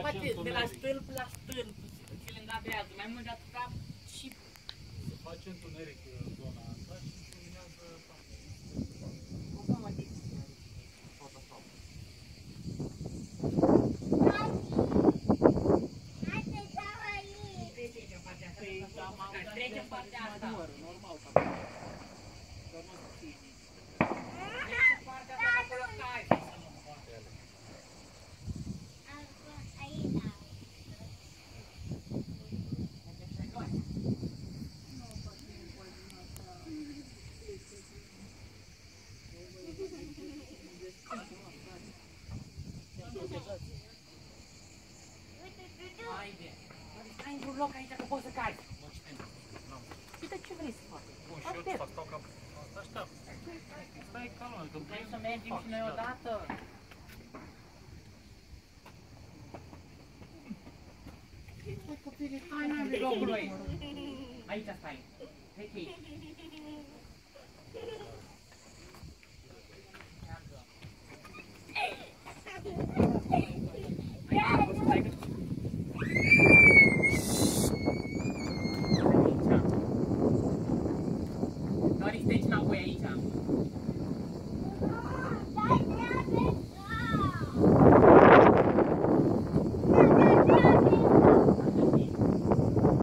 poate de la stâlp la stâlp, cilindabrează, mai mult de atâta și... Se face întuneric uh, zona asta și luminează Trecem partea asta. Păi, da, Trecem partea asta. Normal. Haide. Stai într-un loc aici că poți să cai. Mă, ce bine. N-am. Uite ce vrei să faci. Bun, și eu ce fac? Stau ca... Asta așteaptă. Stai calm, că Vrei să mergem și noi odată? Hai, n-am de locul lui. Aici stai. Trece aici. Doris, treci înapoi aici.